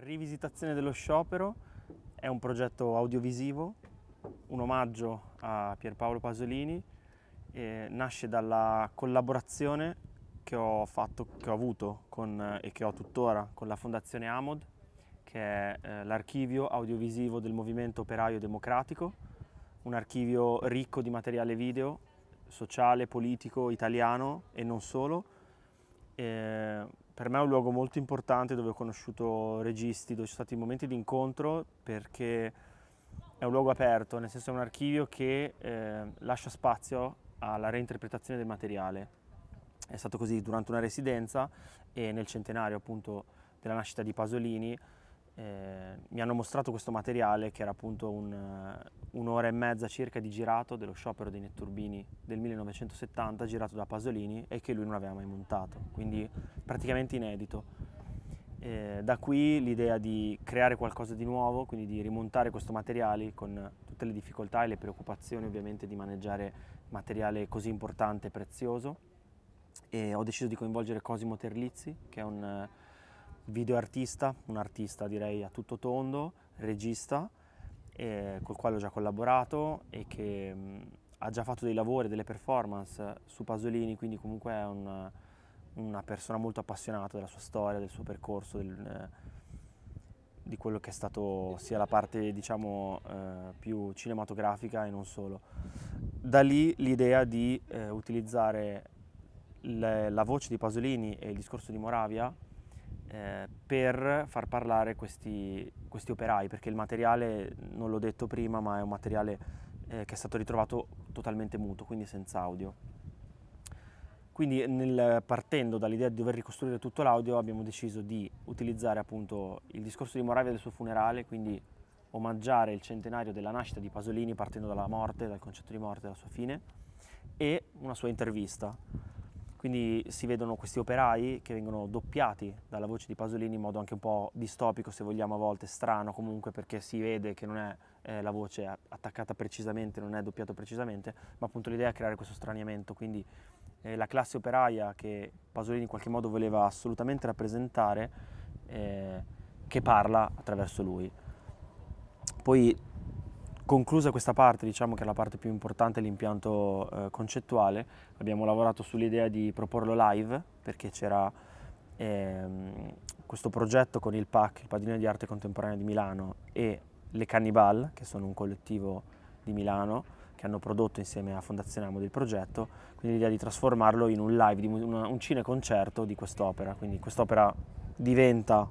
Rivisitazione dello sciopero è un progetto audiovisivo, un omaggio a Pierpaolo Pasolini, nasce dalla collaborazione che ho, fatto, che ho avuto con, e che ho tuttora con la Fondazione Amod, che è eh, l'archivio audiovisivo del Movimento Operaio Democratico, un archivio ricco di materiale video, sociale, politico, italiano e non solo. E per me è un luogo molto importante dove ho conosciuto registi, dove ci sono stati momenti di incontro perché è un luogo aperto, nel senso è un archivio che eh, lascia spazio alla reinterpretazione del materiale. È stato così durante una residenza e nel centenario appunto della nascita di Pasolini eh, mi hanno mostrato questo materiale che era appunto un, un'ora e mezza circa di girato dello sciopero dei netturbini del 1970 girato da Pasolini e che lui non aveva mai montato, quindi praticamente inedito. Eh, da qui l'idea di creare qualcosa di nuovo, quindi di rimontare questo materiale con tutte le difficoltà e le preoccupazioni ovviamente di maneggiare materiale così importante e prezioso. E ho deciso di coinvolgere Cosimo Terlizzi, che è un video artista, un artista direi a tutto tondo, regista, eh, col quale ho già collaborato e che mh, ha già fatto dei lavori, delle performance su Pasolini, quindi comunque è un, una persona molto appassionata della sua storia, del suo percorso, del, eh, di quello che è stato sia la parte diciamo eh, più cinematografica e non solo. Da lì l'idea di eh, utilizzare le, la voce di Pasolini e il discorso di Moravia eh, per far parlare questi, questi, operai, perché il materiale, non l'ho detto prima, ma è un materiale eh, che è stato ritrovato totalmente muto, quindi senza audio. Quindi nel, partendo dall'idea di dover ricostruire tutto l'audio abbiamo deciso di utilizzare appunto il discorso di Moravia del suo funerale, quindi omaggiare il centenario della nascita di Pasolini partendo dalla morte, dal concetto di morte, dalla sua fine, e una sua intervista quindi si vedono questi operai che vengono doppiati dalla voce di Pasolini in modo anche un po' distopico, se vogliamo a volte, strano comunque perché si vede che non è eh, la voce attaccata precisamente, non è doppiato precisamente, ma appunto l'idea è creare questo straniamento, quindi eh, la classe operaia che Pasolini in qualche modo voleva assolutamente rappresentare, eh, che parla attraverso lui. Poi Conclusa questa parte, diciamo che è la parte più importante, l'impianto eh, concettuale, abbiamo lavorato sull'idea di proporlo live perché c'era ehm, questo progetto con il PAC, il Padrino di Arte Contemporanea di Milano e le Cannibal, che sono un collettivo di Milano che hanno prodotto insieme a Fondazione Amo del progetto, quindi l'idea di trasformarlo in un live, un, un cineconcerto di quest'opera, quindi quest'opera diventa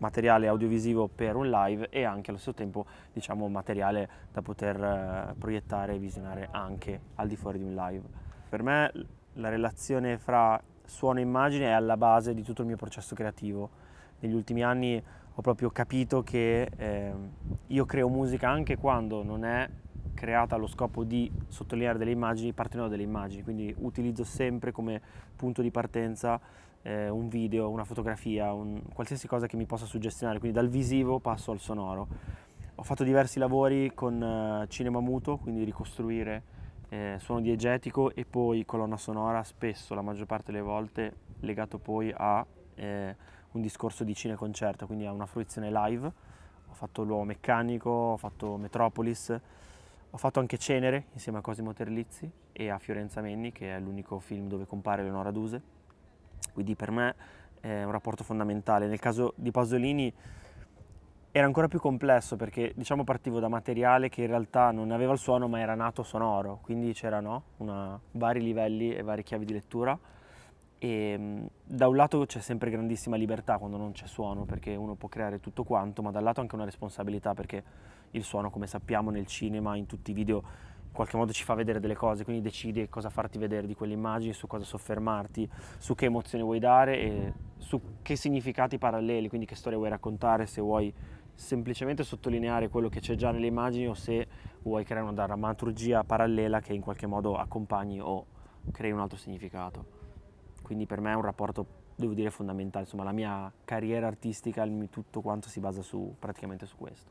materiale audiovisivo per un live e anche allo stesso tempo diciamo, materiale da poter eh, proiettare e visionare anche al di fuori di un live. Per me la relazione fra suono e immagine è alla base di tutto il mio processo creativo. Negli ultimi anni ho proprio capito che eh, io creo musica anche quando non è creata allo scopo di sottolineare delle immagini partendo da delle immagini, quindi utilizzo sempre come punto di partenza eh, un video, una fotografia, un, qualsiasi cosa che mi possa suggestionare, quindi dal visivo passo al sonoro. Ho fatto diversi lavori con eh, cinema muto, quindi ricostruire eh, suono diegetico e poi colonna sonora, spesso, la maggior parte delle volte, legato poi a eh, un discorso di cineconcerto, quindi a una fruizione live. Ho fatto L'Uomo Meccanico, ho fatto Metropolis, ho fatto anche Cenere insieme a Cosimo Terlizzi e a Fiorenza Menni, che è l'unico film dove compare Leonora Duse. Quindi per me è un rapporto fondamentale. Nel caso di Pasolini era ancora più complesso perché diciamo partivo da materiale che in realtà non aveva il suono ma era nato sonoro, quindi c'erano vari livelli e varie chiavi di lettura e da un lato c'è sempre grandissima libertà quando non c'è suono perché uno può creare tutto quanto, ma dall'altro anche una responsabilità perché il suono come sappiamo nel cinema, in tutti i video in qualche modo ci fa vedere delle cose, quindi decidi cosa farti vedere di quelle immagini, su cosa soffermarti, su che emozioni vuoi dare e su che significati paralleli, quindi che storia vuoi raccontare, se vuoi semplicemente sottolineare quello che c'è già nelle immagini o se vuoi creare una drammaturgia parallela che in qualche modo accompagni o crei un altro significato. Quindi per me è un rapporto, devo dire, fondamentale, insomma la mia carriera artistica, tutto quanto si basa su, praticamente su questo.